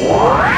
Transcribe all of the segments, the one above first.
Hey,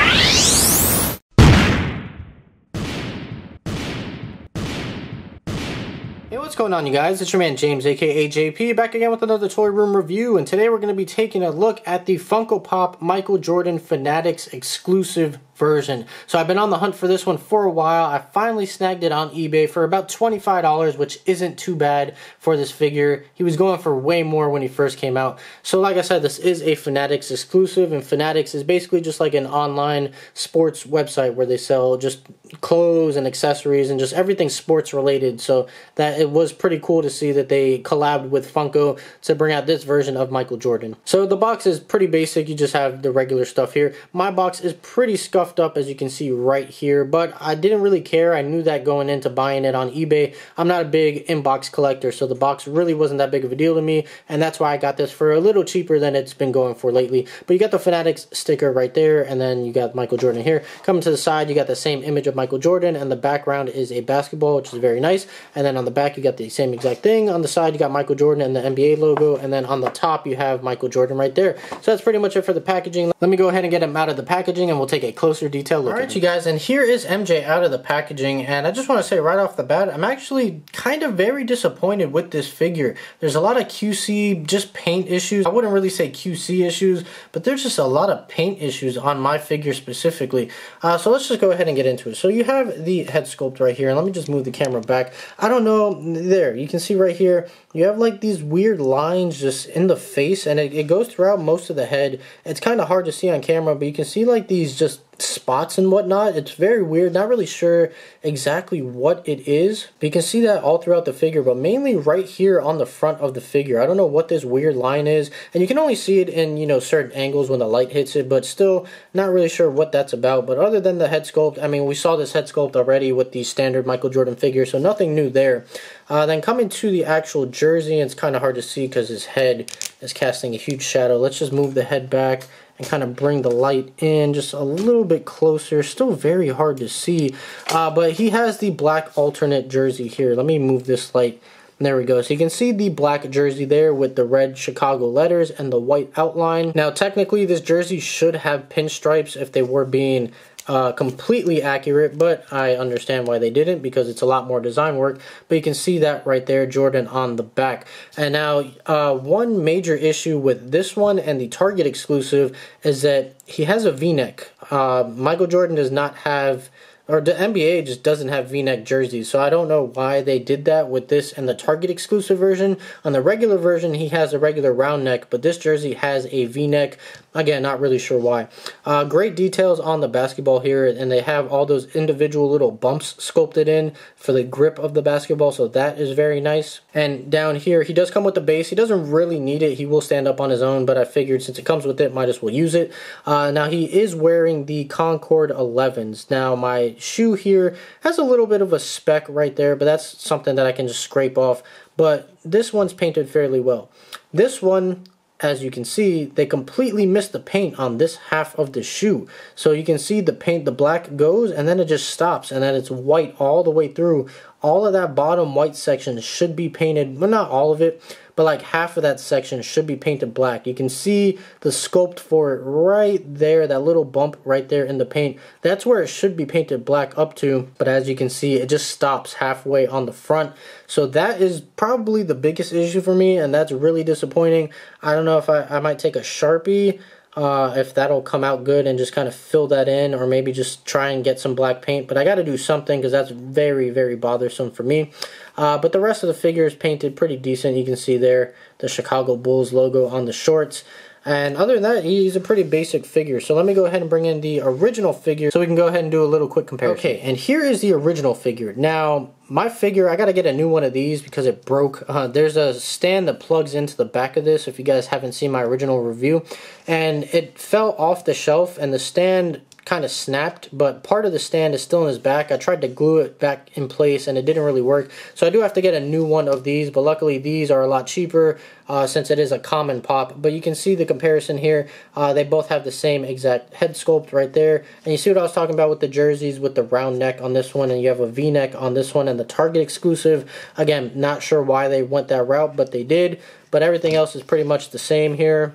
what's going on you guys? It's your man James aka JP back again with another Toy Room review and today we're going to be taking a look at the Funko Pop Michael Jordan Fanatics exclusive version. So I've been on the hunt for this one for a while. I finally snagged it on eBay for about $25, which isn't too bad for this figure. He was going for way more when he first came out. So like I said, this is a Fanatics exclusive, and Fanatics is basically just like an online sports website where they sell just clothes and accessories and just everything sports related. So that it was pretty cool to see that they collabed with Funko to bring out this version of Michael Jordan. So the box is pretty basic. You just have the regular stuff here. My box is pretty scuffed up as you can see right here but I didn't really care I knew that going into buying it on eBay I'm not a big inbox collector so the box really wasn't that big of a deal to me and that's why I got this for a little cheaper than it's been going for lately but you got the Fanatics sticker right there and then you got Michael Jordan here coming to the side you got the same image of Michael Jordan and the background is a basketball which is very nice and then on the back you got the same exact thing on the side you got Michael Jordan and the NBA logo and then on the top you have Michael Jordan right there so that's pretty much it for the packaging let me go ahead and get him out of the packaging and we'll take a closer detail look. Alright you guys, and here is MJ out of the packaging, and I just want to say right off the bat, I'm actually kind of very disappointed with this figure. There's a lot of QC, just paint issues. I wouldn't really say QC issues, but there's just a lot of paint issues on my figure specifically. Uh, so let's just go ahead and get into it. So you have the head sculpt right here, and let me just move the camera back. I don't know, there, you can see right here, you have like these weird lines just in the face, and it, it goes throughout most of the head. It's kind of hard to see on camera, but you can see like these just spots and whatnot. It's very weird. Not really sure exactly what it is. But you can see that all throughout the figure, but mainly right here on the front of the figure. I don't know what this weird line is. And you can only see it in, you know, certain angles when the light hits it, but still not really sure what that's about. But other than the head sculpt, I mean, we saw this head sculpt already with the standard Michael Jordan figure, so nothing new there. Uh, then coming to the actual jersey, it's kind of hard to see because his head is casting a huge shadow. Let's just move the head back and kind of bring the light in just a little bit closer. Still very hard to see, uh, but he has the black alternate jersey here. Let me move this light. There we go. So you can see the black jersey there with the red Chicago letters and the white outline. Now, technically, this jersey should have pinstripes if they were being uh, completely accurate, but I understand why they didn't because it's a lot more design work. But you can see that right there, Jordan on the back. And now, uh, one major issue with this one and the Target exclusive is that he has a V-neck. Uh, Michael Jordan does not have or the NBA just doesn't have V-neck jerseys, so I don't know why they did that with this and the Target exclusive version. On the regular version, he has a regular round neck, but this jersey has a V-neck. Again, not really sure why. Uh, great details on the basketball here, and they have all those individual little bumps sculpted in for the grip of the basketball, so that is very nice. And down here, he does come with the base. He doesn't really need it. He will stand up on his own, but I figured since it comes with it, might as well use it. Uh, now, he is wearing the Concord 11s. Now, my shoe here has a little bit of a speck right there, but that's something that I can just scrape off. But this one's painted fairly well. This one, as you can see, they completely missed the paint on this half of the shoe. So you can see the paint, the black goes, and then it just stops, and then it's white all the way through. All of that bottom white section should be painted, but not all of it, but like half of that section should be painted black. You can see the sculpt for it right there, that little bump right there in the paint. That's where it should be painted black up to, but as you can see, it just stops halfway on the front. So that is probably the biggest issue for me, and that's really disappointing. I don't know if I, I might take a Sharpie uh, if that'll come out good and just kind of fill that in or maybe just try and get some black paint. But I got to do something because that's very very bothersome for me. Uh, but the rest of the figure is painted pretty decent. You can see there the Chicago Bulls logo on the shorts and other than that, he's a pretty basic figure. So let me go ahead and bring in the original figure so we can go ahead and do a little quick comparison. Okay, and here is the original figure. Now, my figure, I got to get a new one of these because it broke. Uh, there's a stand that plugs into the back of this if you guys haven't seen my original review. And it fell off the shelf and the stand kind of snapped, but part of the stand is still in his back. I tried to glue it back in place and it didn't really work. So I do have to get a new one of these, but luckily these are a lot cheaper uh, since it is a common pop. But you can see the comparison here. Uh, they both have the same exact head sculpt right there. And you see what I was talking about with the jerseys with the round neck on this one and you have a V-neck on this one and the Target exclusive. Again, not sure why they went that route, but they did. But everything else is pretty much the same here.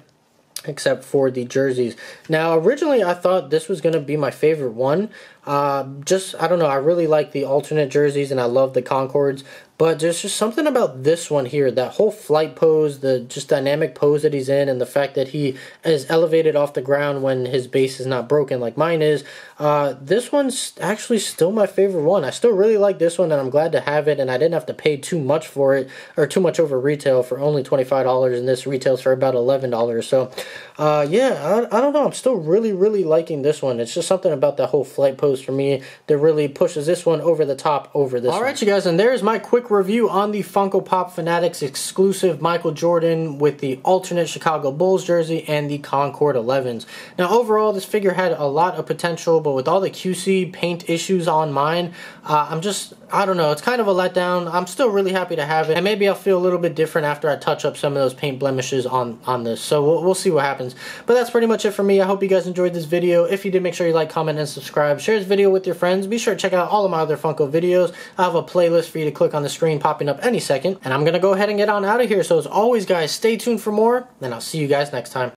Except for the jerseys. Now, originally I thought this was going to be my favorite one. Uh, just, I don't know, I really like the alternate jerseys and I love the Concords, but there's just something about this one here, that whole flight pose, the just dynamic pose that he's in, and the fact that he is elevated off the ground when his base is not broken like mine is. Uh, this one's actually still my favorite one. I still really like this one, and I'm glad to have it, and I didn't have to pay too much for it, or too much over retail for only $25, and this retails for about $11. So, uh, yeah, I, I don't know. I'm still really, really liking this one. It's just something about that whole flight pose for me that really pushes this one over the top over this All right, you guys, and there's my quick review on the Funko Pop Fanatics exclusive Michael Jordan with the alternate Chicago Bulls jersey and the Concord 11s. Now, overall, this figure had a lot of potential, but with all the QC paint issues on mine, uh, I'm just, I don't know, it's kind of a letdown. I'm still really happy to have it, and maybe I'll feel a little bit different after I touch up some of those paint blemishes on, on this. So we'll, we'll see what happens. But that's pretty much it for me. I hope you guys enjoyed this video. If you did, make sure you like, comment, and subscribe. Share this video with your friends. Be sure to check out all of my other Funko videos. I have a playlist for you to click on the screen popping up any second. And I'm going to go ahead and get on out of here. So as always, guys, stay tuned for more, and I'll see you guys next time.